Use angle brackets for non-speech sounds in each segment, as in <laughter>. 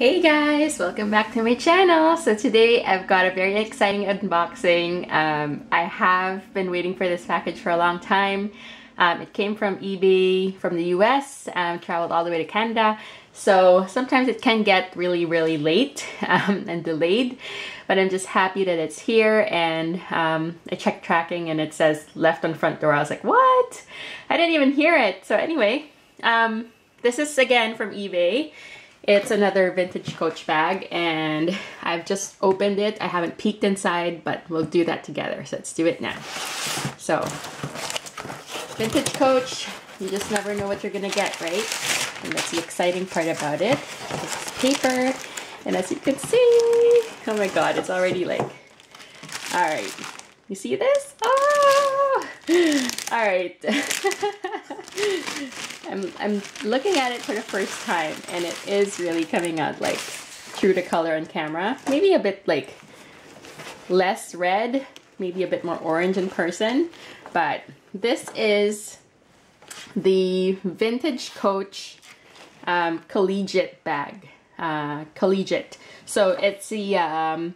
Hey guys, welcome back to my channel. So today I've got a very exciting unboxing. Um, I have been waiting for this package for a long time. Um, it came from eBay from the US, um, traveled all the way to Canada. So sometimes it can get really, really late <laughs> um, and delayed, but I'm just happy that it's here and um, I checked tracking and it says left on front door. I was like, what? I didn't even hear it. So anyway, um, this is again from eBay. It's another vintage coach bag and I've just opened it. I haven't peeked inside, but we'll do that together. So let's do it now. So, vintage coach, you just never know what you're gonna get, right? And that's the exciting part about it. It's paper, and as you can see, oh my god, it's already like, all right. You see this? Oh! <laughs> All right. <laughs> I'm, I'm looking at it for the first time and it is really coming out like true to color on camera. Maybe a bit like less red, maybe a bit more orange in person, but this is the Vintage Coach um, Collegiate bag. Uh, collegiate. So it's the um,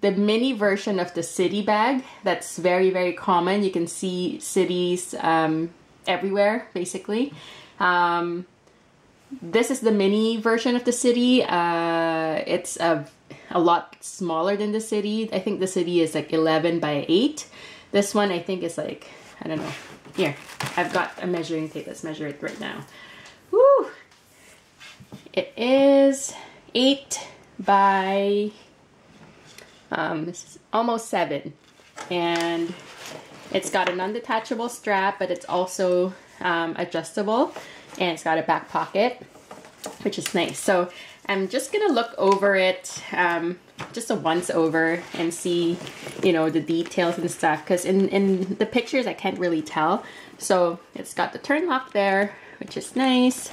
the mini version of the city bag that's very very common you can see cities um, everywhere basically um, this is the mini version of the city. Uh, it's a, a lot smaller than the city. I think the city is like 11 by 8 this one I think is like I don't know. Here I've got a measuring tape. Let's measure it right now. Woo! it is 8 by um, almost seven. And it's got a non-detachable strap, but it's also um, adjustable. And it's got a back pocket, which is nice. So I'm just gonna look over it, um, just a once over and see, you know, the details and stuff. Because in, in the pictures, I can't really tell. So it's got the turn lock there, which is nice.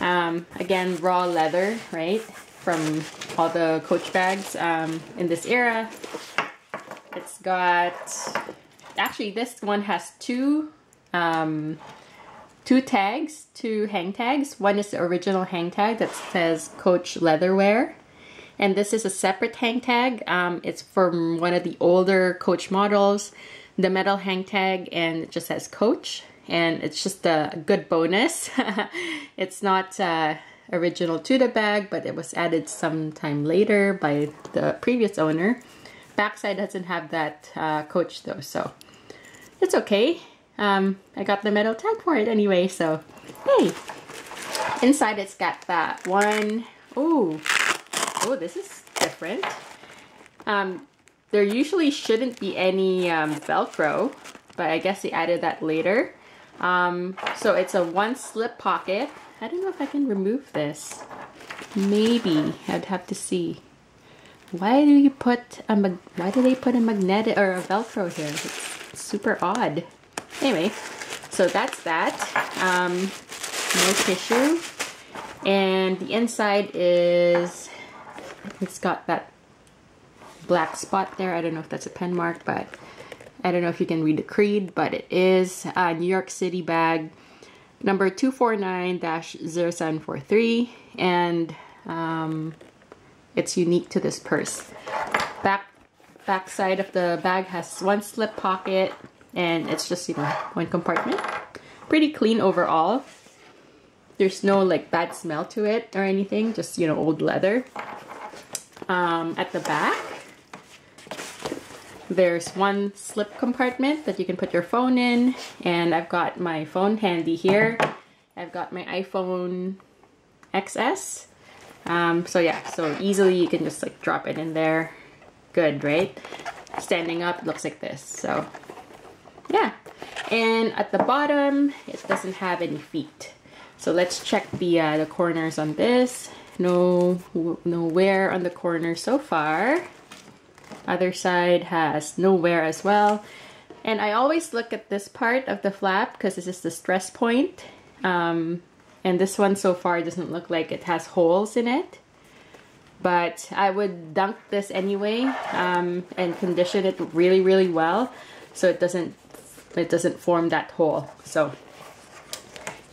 Um, again, raw leather, right? from all the coach bags um, in this era. It's got, actually this one has two, um, two tags, two hang tags. One is the original hang tag that says Coach Leatherware. And this is a separate hang tag. Um, it's from one of the older Coach models. The metal hang tag and it just says Coach. And it's just a good bonus. <laughs> it's not uh, original to the bag, but it was added sometime later by the previous owner. Backside doesn't have that uh, coach though, so it's okay. Um, I got the metal tag for it anyway, so hey. Inside it's got that one. Oh, oh, this is different. Um, there usually shouldn't be any um, Velcro, but I guess they added that later. Um, so it's a one slip pocket I don't know if I can remove this. Maybe. I'd have to see. Why do you put a why do they put a magnetic or a velcro here? It's super odd. Anyway, so that's that. Um, no tissue. And the inside is it's got that black spot there. I don't know if that's a pen mark, but I don't know if you can read the creed, but it is a New York City bag number 249-0743 and um, it's unique to this purse. Back back side of the bag has one slip pocket and it's just, you know, one compartment. Pretty clean overall. There's no like bad smell to it or anything, just, you know, old leather. Um, at the back, there's one slip compartment that you can put your phone in and I've got my phone handy here. I've got my iPhone XS. Um, so yeah, so easily you can just like drop it in there. Good, right? Standing up looks like this. So yeah. And at the bottom, it doesn't have any feet. So let's check the uh, the corners on this. No, no wear on the corner so far. Other side has no wear as well. And I always look at this part of the flap because this is the stress point. Um, and this one so far doesn't look like it has holes in it. But I would dunk this anyway um, and condition it really, really well so it doesn't it doesn't form that hole. So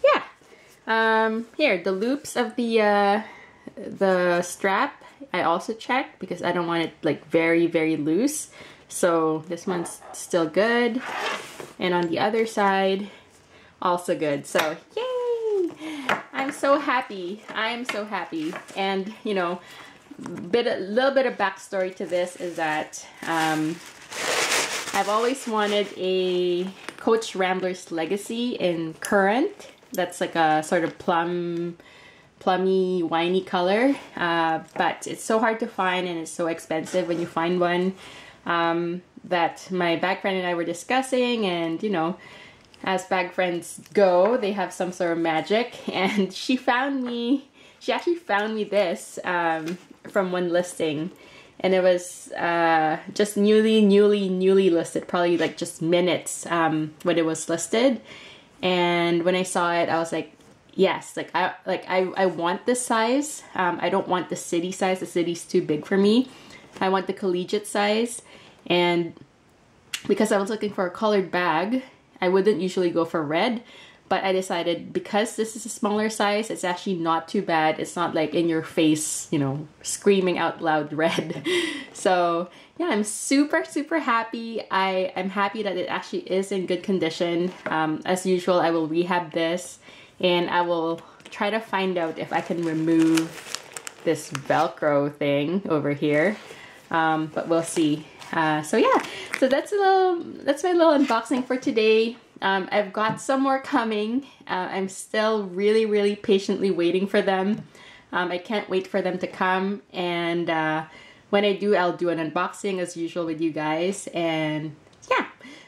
yeah. Um, here, the loops of the uh, the strap I also checked because I don't want it like very very loose so this one's still good and on the other side also good so yay I'm so happy I am so happy and you know bit a little bit of backstory to this is that um, I've always wanted a Coach Rambler's Legacy in currant that's like a sort of plum plummy winey color. Uh, but it's so hard to find and it's so expensive when you find one um, that my bag friend and I were discussing and you know as bag friends go they have some sort of magic. <laughs> And she found me she actually found me this um, from one listing and it was uh, just newly newly newly listed probably like just minutes um, when it was listed. And when I saw it I was like yes like I like I, I want this size. Um, I don't want the city size. The city's too big for me. I want the collegiate size. And because I was looking for a colored bag I wouldn't usually go for red but I decided because this is a smaller size it's actually not too bad. It's not like in your face you know screaming out loud red. <laughs> So yeah I'm super super happy. I I'm happy that it actually is in good condition. Um, as usual I will rehab this and I will try to find out if I can remove this velcro thing over here. Um, but we'll see. Uh, so yeah. So that's a little that's my little unboxing for today um, I've got some more coming uh, I'm still really really patiently waiting for them um, I can't wait for them to come and uh, when I do I'll do an unboxing as usual with you guys and yeah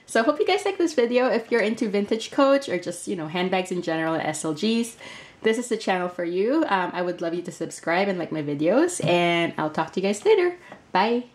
so I hope you guys like this video. If you're into vintage coach or just, you know, handbags in general SLGs, this is the channel for you. Um, I would love you to subscribe and like my videos and I'll talk to you guys later. Bye.